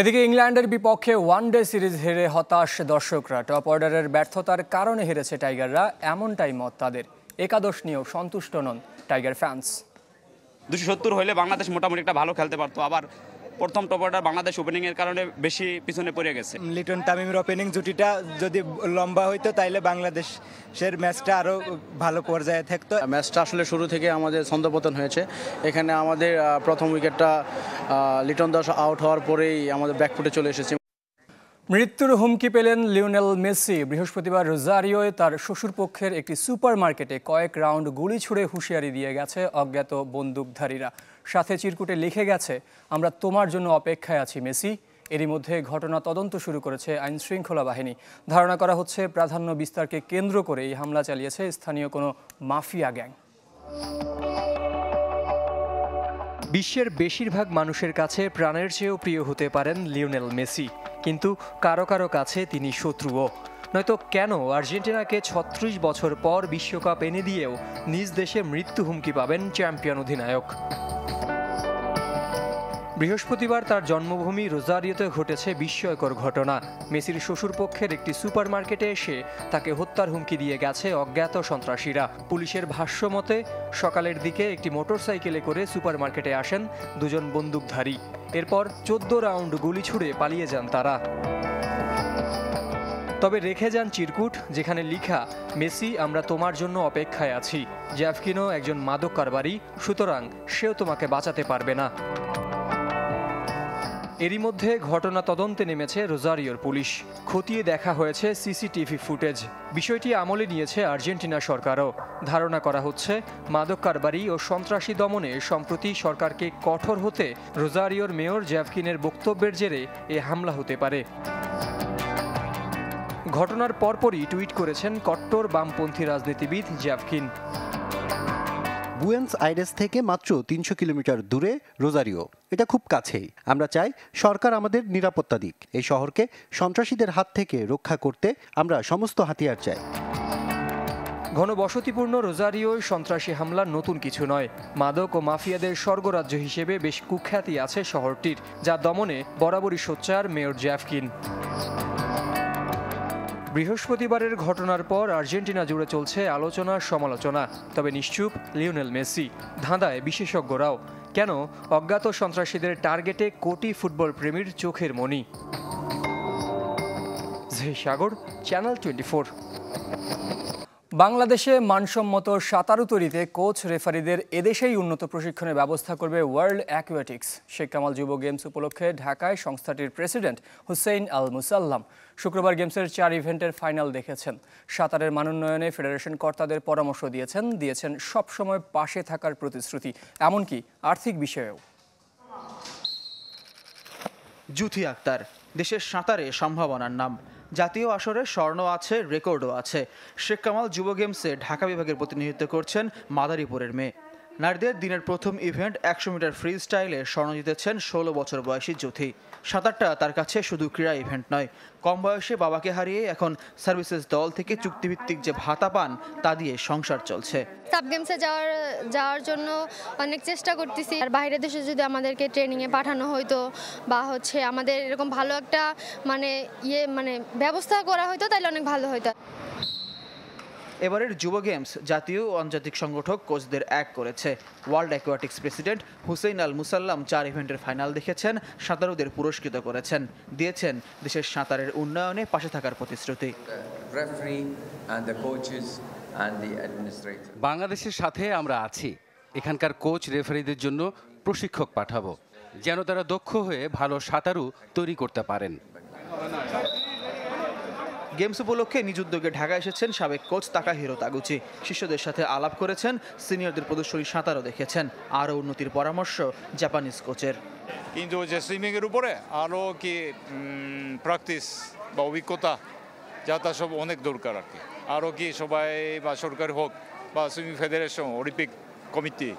এদিকে ইংল্যান্ডের বিপক্ষে ওয়ানডে সিরিজ হেরে হতাশ দর্শকরা। টপ অর্ডারের ব্যর্থতার কারণে হেরেছে টাইগাররা, এমনটাই মত তাদের। একাদশ নিয়েও সন্তুষ্ট নন টাইগার ফ্যান্স। দুশো সত্তর হলে বাংলাদেশ মোটামুটি একটা ভালো খেলতে পারতো, আবার প্রথম টপ অর্ডার বাংলাদেশ ওপেনিংয়ের কারণে বেশি পিছনে পড়ে গেছে। লিটন তামিমের ওপেনিং জুটিটা যদি লম্বা হইতো তাইলে বাংলাদেশের ম্যাচটা আরও ভালো পর্যায়ে থাকতো। ম্যাচটা আসলে শুরু থেকে আমাদের ছন্দপতন হয়েছে। এখানে আমাদের প্রথম উইকেটটা লিটন দাস আউট হওয়ার পরেই আমাদের ব্যাকফুটে চলে এসেছে। মৃত্যুর হুমকি পেলেন লিওনেল মেসি। বৃহস্পতিবার রোজারিওয় তার শ্বশুরপক্ষের একটি সুপার মার্কেটে কয়েক রাউন্ড গুলি ছুড়ে হুঁশিয়ারি দিয়ে গেছে অজ্ঞাত বন্দুকধারীরা। সাথে চিরকুটে লিখে গেছে, আমরা তোমার জন্য অপেক্ষায় আছি, মেসি। এরই মধ্যে ঘটনা তদন্ত শুরু করেছে আইন শৃঙ্খলা বাহিনী। ধারণা করা হচ্ছে, প্রাধান্য বিস্তারকে কেন্দ্র করে এই হামলা চালিয়েছে স্থানীয় কোনো মাফিয়া গ্যাং। বিশ্বের বেশিরভাগ মানুষের কাছে প্রাণের চেয়েও প্রিয় হতে পারেন লিওনেল মেসি, কিন্তু কারও কারও কাছে তিনি শত্রুও। নয়তো কেন আর্জেন্টিনাকে ছত্রিশ বছর পর বিশ্বকাপ এনে দিয়েও নিজ দেশে মৃত্যু হুমকি পাবেন চ্যাম্পিয়ন অধিনায়ক। বৃহস্পতিবার তার জন্মভূমি রোজারিওতে ঘটেছে বিস্ময়কর ঘটনা। মেসির শ্বশুরপক্ষের একটি সুপারমার্কেটে এসে তাকে হত্যার হুমকি দিয়ে গেছে অজ্ঞাত সন্ত্রাসীরা। পুলিশের ভাষ্য মতে, সকালের দিকে একটি মোটরসাইকেলে করে সুপারমার্কেটে আসেন দুজন বন্দুকধারী। এরপর চোদ্দ রাউন্ড গুলি ছুড়ে পালিয়ে যান তারা। তবে রেখে যান চিরকুট, যেখানে লিখা, মেসি, আমরা তোমার জন্য অপেক্ষায় আছি। জ্যাফকিনো একজন মাদক কারবারি, সুতরাং সেও তোমাকে বাঁচাতে পারবে না। এরই মধ্যে ঘটনা তদন্তে নেমেছে রোজারিওর পুলিশ। খতিয়ে দেখা হয়েছে সিসিটিভি ফুটেজ। বিষয়টি আমলে নিয়েছে আর্জেন্টিনা সরকারও। ধারণা করা হচ্ছে, মাদক কারবারি ও সন্ত্রাসী দমনে সম্প্রতি সরকারকে কঠোর হতে রোজারিওর মেয়র জ্যাভকিনের বক্তব্যের জেরে এ হামলা হতে পারে। ঘটনার পরপরই টুইট করেছেন কট্টর বামপন্থী রাজনীতিবিদ জ্যাভকিন। বুয়েন্স আইরেস থেকে মাত্র তিনশো কিলোমিটার দূরে রোজারিও। এটা খুব কাছেই। আমরা চাই সরকার আমাদের নিরাপত্তা দিক। এই শহরকে সন্ত্রাসীদের হাত থেকে রক্ষা করতে আমরা সমস্ত হাতিয়ার চাই। ঘনবসতিপূর্ণ রোজারিওয় সন্ত্রাসী হামলা নতুন কিছু নয়। মাদক ও মাফিয়াদের স্বর্গরাজ্য হিসেবে বেশ কুখ্যাতি আছে শহরটির, যা দমনে বরাবরই সোচ্চার মেয়র জ্যাফকিন। বৃহস্পতিবারের ঘটনার পর আর্জেন্টিনা জুড়ে চলছে আলোচনা সমালোচনা। তবে নিশ্চুপ লিওনেল মেসি। ধাঁধায় বিশেষজ্ঞরাও। কেন অজ্ঞাত সন্ত্রাসীদের টার্গেটে কোটি ফুটবল প্রেমীর চোখের মণি সাগর, চ্যানেল টোয়েন্টি বাংলাদেশে মানসম্মত সাঁতারু তৈরিতে কোচ, রেফারিদের এদেশেই উন্নত প্রশিক্ষণের ব্যবস্থা করবে ওয়ার্ল্ড অ্যাকুয়াটিক্স। শেখ কামাল যুব গেমস উপলক্ষে ঢাকায় সংস্থাটির প্রেসিডেন্ট হুসেইন আল মুসাল্লাম শুক্রবার গেমসের চার ইভেন্টের ফাইনাল দেখেছেন। সাঁতারের মানোন্নয়নে ফেডারেশন কর্তাদের পরামর্শ দিয়েছেন দিয়েছেন সবসময় পাশে থাকার প্রতিশ্রুতি, এমনকি আর্থিক বিষয়েও। জুথি আক্তার, দেশের সাঁতারে সম্ভাবনার নাম। জাতীয় আসরে স্বর্ণ আছে, রেকর্ডও আছে। শেখ কামাল যুব গেমসে ঢাকা বিভাগের প্রতিনিধিত্ব করছেন মাদারীপুরের মেয়ে। নারীদের দিনের প্রথম ইভেন্ট একশো মিটার ফ্রি স্টাইলে স্বর্ণ জিতেছেন ষোলো বছর বয়সী জ্যোথি সাঁতারটা তার কাছে শুধু ক্রীড়া ইভেন্ট নয়, কম বয়সে বাবাকে হারিয়ে এখন সার্ভিসেস দল থেকে চুক্তিভিত্তিক যে ভাতা পান, তা দিয়ে সংসার চলছে। সাব গেমসে যাওয়ার যাওয়ার জন্য অনেক চেষ্টা করতেছি। আর বাইরের দেশে যদি আমাদেরকে ট্রেনিংয়ে পাঠানো হইতো বা হচ্ছে আমাদের এরকম ভালো একটা মানে ইয়ে মানে ব্যবস্থা করা হইতো, তাহলে অনেক ভালো হইতো। এবারের যুব গেমস জাতীয় ও আন্তর্জাতিক সংগঠক কোচদের এক করেছে। World aquatics president Hussein Al Musallam চার ইভেন্টের ফাইনাল দেখেছেন সাঁতারুদের পুরস্কৃত করেছেন। দিয়েছেন দেশের সাঁতারের উন্নয়নে পাশে থাকার প্রতিশ্রুতি। বাংলাদেশের সাথে আমরা আছি। এখানকার কোচ রেফারিদের জন্য প্রশিক্ষক পাঠাবো যেন তারা দক্ষ হয়ে ভালো সাঁতারু তৈরি করতে পারেন। গেমস উপলক্ষে নিজ উদ্যোগে ঢাকা এসেছেন সাবেক কোচ তাকা হিরো তাগুচি। শিষ্যদের সাথে আলাপ করেছেন, সিনিয়রদের প্রদর্শনী সাঁতারও দেখেছেন। আরও উন্নতির পরামর্শ জাপানিজ কোচের। কিন্তু যে সুইমিংয়ের উপরে আরও কি প্র্যাকটিস বা অভিজ্ঞতা যাতা সব অনেক দরকার আর কি। আরও কি সবাই বা সরকার হোক বা সুইমিং ফেডারেশন, অলিম্পিক কমিটি,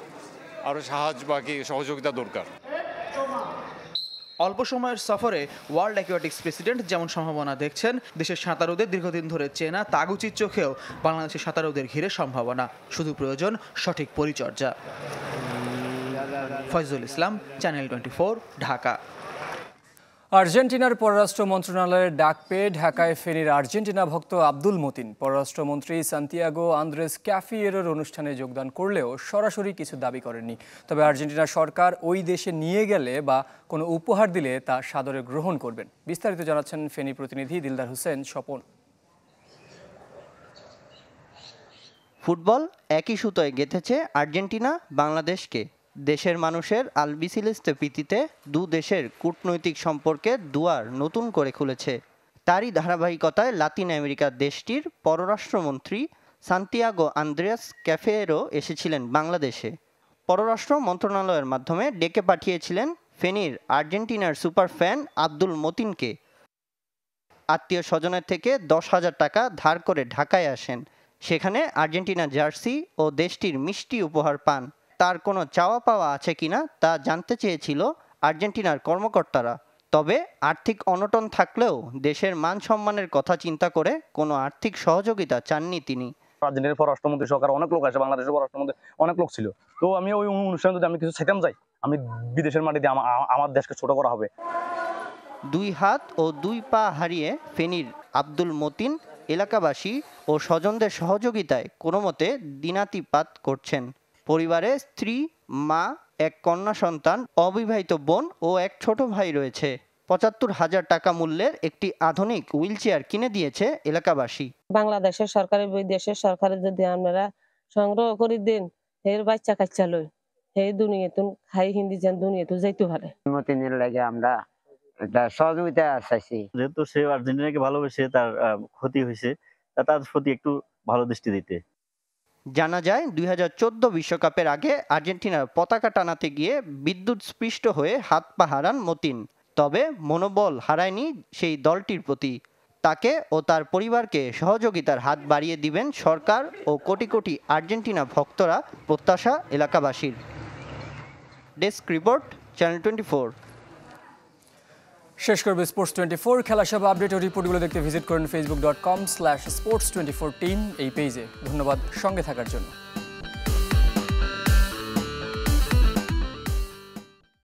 আরও সাহায্য বা কি সহযোগিতা দরকার। অল্প সময়ের সফরে ওয়ার্ল্ড অ্যাকুয়াটিক্স প্রেসিডেন্ট যেমন সম্ভাবনা দেখছেন, দেশের সাঁতারুদের দীর্ঘদিন ধরে চেনা তাগুচির চোখেও বাংলাদেশের সাঁতারুদের ঘিরে সম্ভাবনা। শুধু প্রয়োজন সঠিক পরিচর্যা। Faizul Islam, channel twenty Dhaka. আর্জেন্টিনার পররাষ্ট্র মন্ত্রণালয়ের ডাক পেয়ে ঢাকায় ফেনীর আর্জেন্টিনা ভক্ত আব্দুল মতিন। পররাষ্ট্রমন্ত্রী সান্তিয়াগো আন্দ্রেস ক্যাফিয়েরোর অনুষ্ঠানে যোগদান করলেও সরাসরি কিছু দাবি করেননি। তবে আর্জেন্টিনা সরকার ওই দেশে নিয়ে গেলে বা কোনো উপহার দিলে তা সাদরে গ্রহণ করবেন। বিস্তারিত জানাচ্ছেন ফেনী প্রতিনিধি দিলদার হোসেন স্বপন। ফুটবল একই সুতোয় গেঁথেছে আর্জেন্টিনা, বাংলাদেশকে। দেশের মানুষের আলবিসিলেস্তে প্রীতিতে দু দেশের কূটনৈতিক সম্পর্কের দুয়ার নতুন করে খুলেছে। তারই ধারাবাহিকতায় লাতিন আমেরিকার দেশটির পররাষ্ট্রমন্ত্রী সান্তিয়াগো আন্দ্রেয়াস ক্যাফেরো এসেছিলেন বাংলাদেশে। পররাষ্ট্র মন্ত্রণালয়ের মাধ্যমে ডেকে পাঠিয়েছিলেন ফেনীর আর্জেন্টিনার সুপার ফ্যান আব্দুল মতিনকে। আত্মীয় স্বজনের থেকে দশ হাজার টাকা ধার করে ঢাকায় আসেন। সেখানে আর্জেন্টিনা জার্সি ও দেশটির মিষ্টি উপহার পান। তার কোনো চাওয়া পাওয়া আছে কিনা তা জানতে চেয়েছিল আর্জেন্টিনার কর্মকর্তারা। তবে আর্থিক অনটন থাকলেও দেশের মান সম্মানের কথা চিন্তা করে কোনো আর্থিক সহযোগিতা চাননি তিনি। আর্জেন্টিনার পররাষ্ট্রমন্ত্রী সরকার অনেক লোক আসে বাংলাদেশের পররাষ্ট্রমন্ত্রী অনেক লোক ছিল। তো আমি ওই অনুষ্ঠানে যদি আমি কিছু শেখাম যাই আমি বিদেশের মাটিতে আমা- আমার দেশকে ছোট করা হবে। দুই হাত ও দুই পা হারিয়ে ফেনীর আব্দুল মতিন এলাকাবাসী ও স্বজনদের সহযোগিতায় কোনো মতে দিনাতিপাত করছেন। পরিবারে স্ত্রী মা এক কন্যা সন্তান অবিবাহিত বোন ও এক ছোট ভাই রয়েছে। পঁচাত্তর হাজার টাকা মূল্যের একটি আধুনিক হুইল চেয়ার কিনে দিয়েছে এলাকাবাসী। বাংলাদেশের সরকারের বিদেশের সরকারের যদি আপনারা সংগ্রহ করে দেন এর বাচ্চা কাচ্চা লই সেই দুনিয়াতুন খাই হিন্দি যেন দুনিয়াতু যাইতে পারে। মতিনের লাগে আমরা একটা সহযোগিতা চাইছি। যেহেতু সে আর্জেন্টিনাকে ভালোবেসে তার ক্ষতি হয়েছে তার প্রতি একটু ভালো দৃষ্টি দিতে। জানা যায় দুই বিশ্বকাপের আগে আর্জেন্টিনার পতাকা টানাতে গিয়ে বিদ্যুৎ স্পৃষ্ট হয়ে হাত পা হারান মতিন। তবে মনোবল হারায়নি সেই দলটির প্রতি। তাকে ও তার পরিবারকে সহযোগিতার হাত বাড়িয়ে দিবেন সরকার ও কোটি কোটি আর্জেন্টিনা ভক্তরা প্রত্যাশা এলাকাবাসীর। ডেস্ক রিপোর্ট, চ্যানেল টোয়েন্টি শেষ করবে স্পোর্টস টোয়েন্টি ফোর খেলা সব আপডেট ও রিপোর্টগুলো দেখতে ভিজিট করুন Facebook dot com slash sports twenty four team এই পেজে ধন্যবাদ সঙ্গে থাকার জন্য।